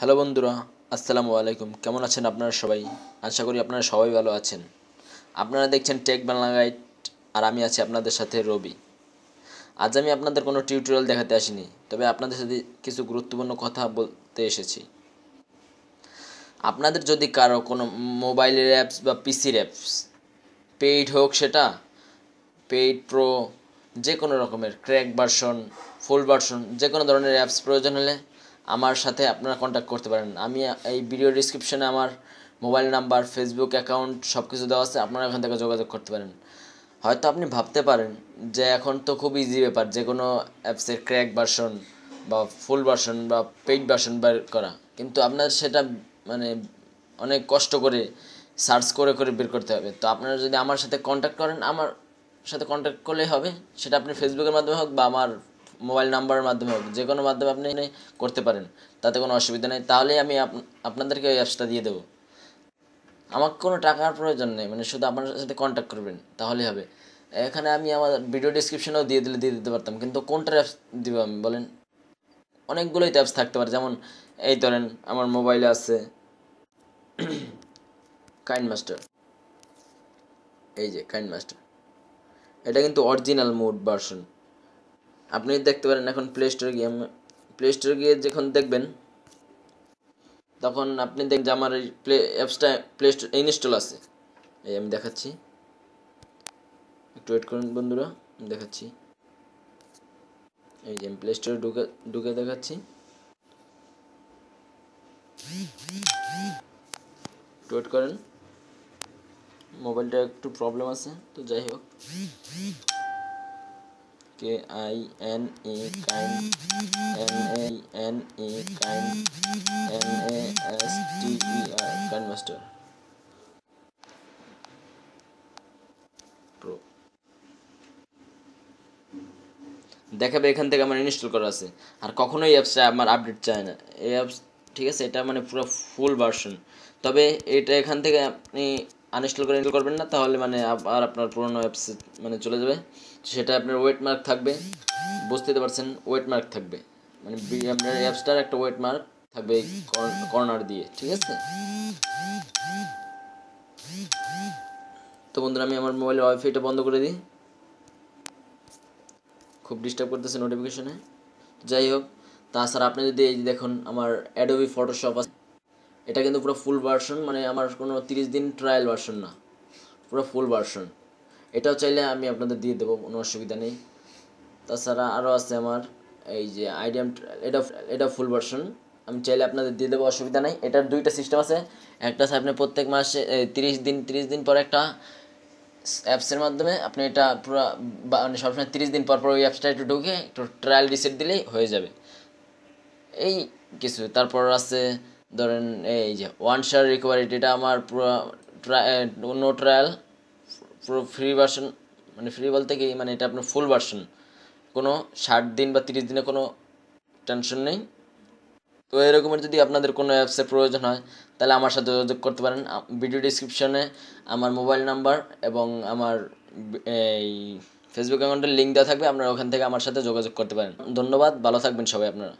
Hello বন্ধুরা, আসসালামু আলাইকুম। কেমন আছেন আপনারা সবাই? আশা করি আপনারা সবাই ভালো আছেন। আপনারা দেখছেন টেক বাংলা গাইড আর আমি আছি আপনাদের সাথে রবি। আজ আমি আপনাদের কোনো টিউটোরিয়াল দেখাতে আসিনি, তবে আপনাদের সাথে কিছু গুরুত্বপূর্ণ কথা বলতে এসেছি। আপনাদের যদি কারও কোনো মোবাইলের অ্যাপস বা পিসির অ্যাপস পেইড হোক সেটা পেইড প্রো যে কোনো রকমের ক্র্যাক ভার্সন ফুল ভার্সন যে কোনো ধরনের অ্যাপস প্রয়োজন হলে আমার সাথে আপনারা কন্ট্যাক্ট করতে পারেন। আমি এই ভিডিও ডিসক্রিপশনে আমার মোবাইল নাম্বার ফেসবুক অ্যাকাউন্ট সব কিছু দেওয়া আছে, আপনারা এখান থেকে যোগাযোগ করতে পারেন। হয়তো আপনি ভাবতে পারেন যে এখন তো খুব ইজি ব্যাপার, যে কোনো অ্যাপসের ক্র্যাক ভার্সন বা ফুল ভার্সন বা পেইড ভার্সন বের করা। কিন্তু আপনার সেটা মানে অনেক কষ্ট করে সার্চ করে করে বের করতে হবে। তো আপনারা যদি আমার সাথে কন্ট্যাক্ট করেন, আমার সাথে কন্ট্যাক্ট করলেই হবে। সেটা আপনি ফেসবুকের মাধ্যমে হোক বা আমার মোবাইল নাম্বারের মাধ্যমে হোক, যে কোনো মাধ্যমে আপনি করতে পারেন, তাতে কোনো অসুবিধা নেই। তাহলেই আমি আপনাদেরকে ওই অ্যাপসটা দিয়ে দেবো। আমাকে কোনো টাকার প্রয়োজন নেই মানে শুধু আপনার সাথে কন্ট্যাক্ট করবেন, তাহলেই হবে। এখানে আমি আমার ভিডিও ডিসক্রিপশনেও দিয়ে দিলে, দিয়ে দিতে পারতাম, কিন্তু কোনটার অ্যাপস দিব আমি, বলেন? অনেকগুলোই তো অ্যাপস থাকতে পারে, যেমন এই ধরেন, আমার মোবাইলে আছে কাইন্ড মাস্টার এই যে কাইন্ড মাস্টার এটা কিন্তু অরিজিনাল মোড ভার্সন আপনি দেখতে পারেন এখন প্লে স্টোরে গিয়ে প্লে স্টোরে গিয়ে যখন দেখবেন, তখন আপনি দেখবেন যে আমার এই প্লে অ্যাপসটা প্লে স্টোর ইনস্টল আছে। এই আমি দেখাচ্ছি। একটু ওয়েট করুন বন্ধুরা, আমি দেখাচ্ছি। এই যে আমি প্লে স্টোরে ঢুকে ঢুকে দেখাচ্ছি। একটু ওয়েট করেন। মোবাইলটা একটু প্রবলেম আছে, তো যাই হোক। কে আই এন এ কাইন এন এ এন এ কাইন N A S T E I KineMaster pro দেখাবে এখান থেকে আমার ইনস্টল করা আছে। আর কখনোই অ্যাপসটা আমার আপডেট চায় না। এই অ্যাপস ঠিক আছে, এটা মানে পুরো ফুল ভার্সন তবে এটা এখান থেকে আপনি আনইনস্টল করে ইনস্টল করবেন না, তাহলে মানে আর আপনার পুরোনো অ্যাপস মানে চলে যাবে। সেটা আপনার ওয়েট মার্ক থাকবে। বুঝতে পারছেন ওয়েট মার্ক থাকবে। মানে আপনার অ্যাপসটার একটা ওয়েট মার্ক থাকবে কর্নার দিয়ে, ঠিক আছে? তো বন্ধুরা, আমি আমার মোবাইলের ওয়াইফাইটা বন্ধ করে দিই। খুব ডিস্টার্ব করতেছে নোটিফিকেশনে যাই হোক, তাছাড়া আপনি যদি এই দেখুন, আমার অ্যাডোবি ফটোশপ আছে। এটা কিন্তু পুরো ফুল ভার্সন মানে আমার কোনো তিরিশ দিন ট্রায়াল ভার্সন না। পুরো ফুল ভার্সন এটাও চাইলে আমি আপনাদের দিয়ে দেবো, কোনো অসুবিধা নেই। তাছাড়া আরও আছে আমার, এই যে আইডিয়াম এটা এটা ফুল ভার্সন আমি চাইলে আপনাদের দিয়ে দেবো, অসুবিধা নেই। এটার দুইটা সিস্টেম আছে। একটা আছে আপনি প্রত্যেক মাসে তিরিশ দিন তিরিশ দিন পর একটা অ্যাপসের মাধ্যমে আপনি এটা পুরো মানে সবসময় তিরিশ দিন পর পর ওই অ্যাপসটা একটু ঢুকে, একটু ট্রায়াল রিসেট দিলেই হয়ে যাবে। এই কিছু। তারপর আছে ধরেন এই যে ওয়ান স্টার রিকভারিটি এটা আমার পুরো নো ট্রায়াল পুরো ফ্রি ভার্সন মানে ফ্রি বলতে কি মানে এটা আপনার ফুল ভার্সন কোনো ষাট দিন বা তিরিশ দিনে কোনো টেনশন নেই। তো এরকমের যদি আপনাদের কোনো অ্যাপসের প্রয়োজন হয়, তাহলে আমার সাথে যোগাযোগ করতে পারেন। ভিডিও ডিসক্রিপশনে আমার মোবাইল নাম্বার এবং আমার এই ফেসবুক অ্যাকাউন্টের লিঙ্ক দেওয়া থাকবে। আপনারা ওখান থেকে আমার সাথে যোগাযোগ করতে পারেন। ধন্যবাদ, ভালো থাকবেন সবাই আপনারা।